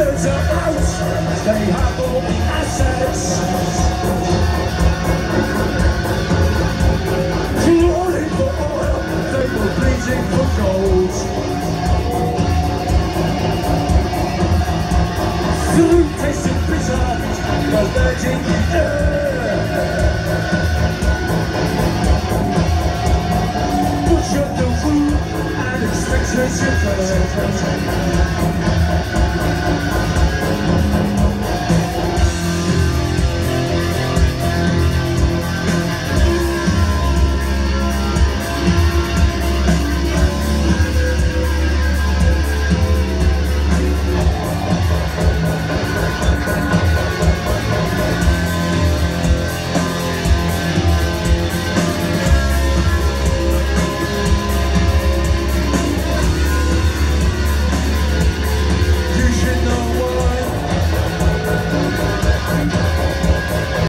Miners are out, they have all the assets. Falling for oil, they were bleeding for gold. Through tasted bitter, the virgin air. Butcher the food and expect to